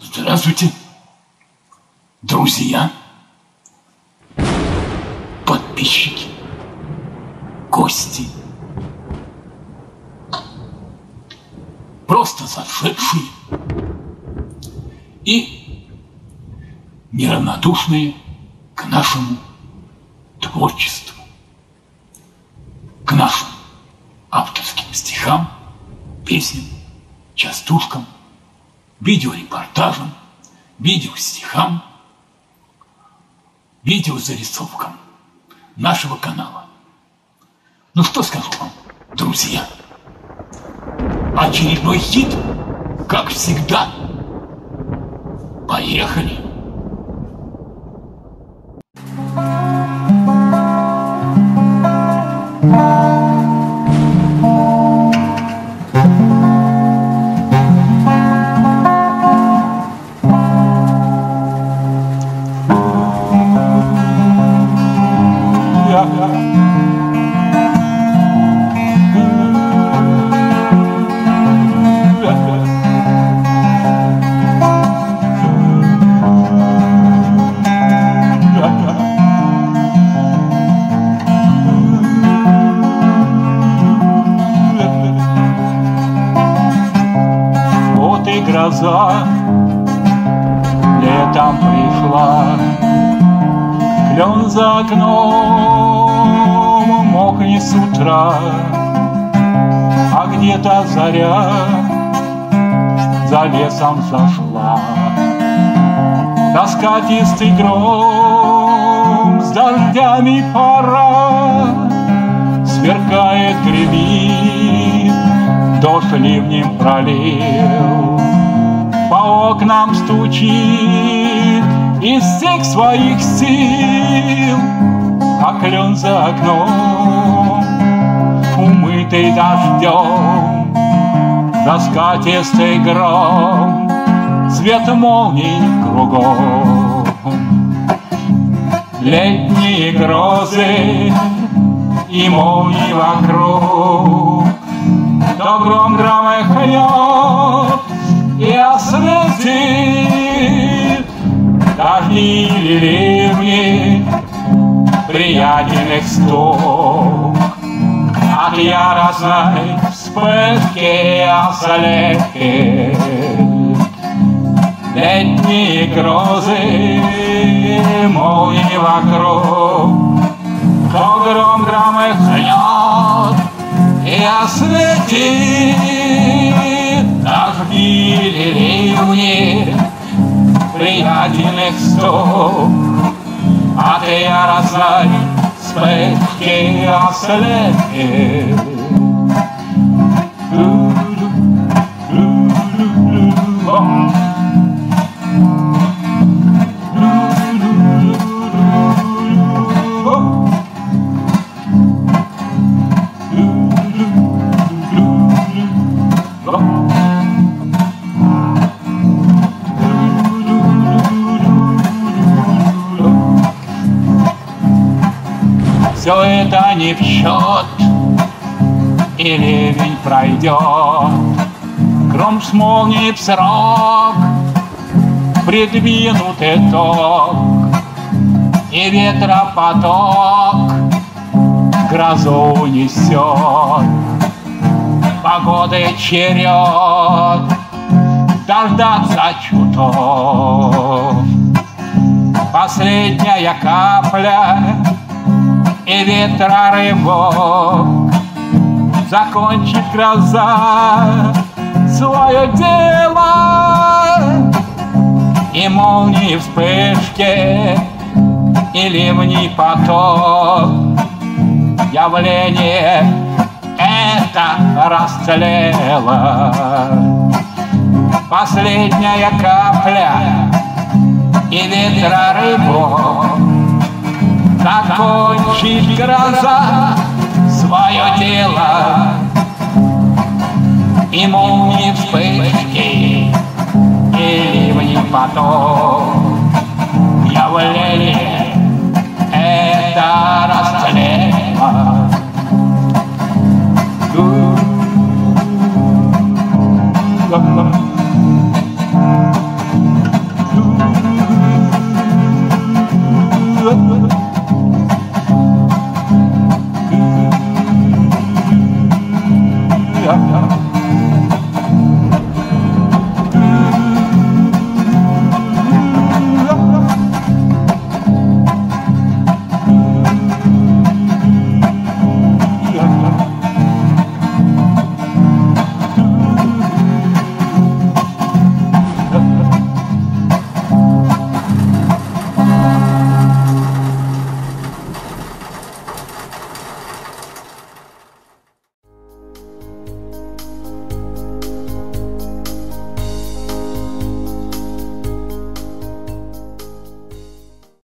Здравствуйте, друзья, подписчики, гости, просто зашедшие и неравнодушные к нашему творчеству, к нашим авторским стихам, песням, частушкам – видеорепортажам, видеостихам, видеозарисовкам нашего канала. Ну что скажу вам, друзья? Очередной хит, как всегда. Поехали! Гроза летом пришла. Клен за окном мокнет с утра, А где-то заря за лесом зашла. Раскатистый гром с дождями пора, Сверкает, гремит, дождь ливнем пролил по окнам стучит из всех своих сил, а клен за окном, умытый дождем, раскатистый гром, свет молний кругом. Летние грозы и молнии вокруг, то гром громыхнет, осветит Дожди или ливни приятельных стук От яростной вспышки ослепит Летние грозы, молнии вокруг. То гром громыхнет и осветит junie prihádi nech sto a te jara zlaň späť ke a selenke. Все это не в счет, и ливень пройдет. Гром с молнией в срок, придвинут итог, И ветропоток грозу унесет. Погоды черед, дождаться чуток. Последняя капля и ветра рыбок Закончит гроза свое дело. И молнии вспышки, и ливни поток Явление это расцелело. Последняя капля и ветра рыбок Закончит гроза свое дело. И молнии вспышки, и ливни поток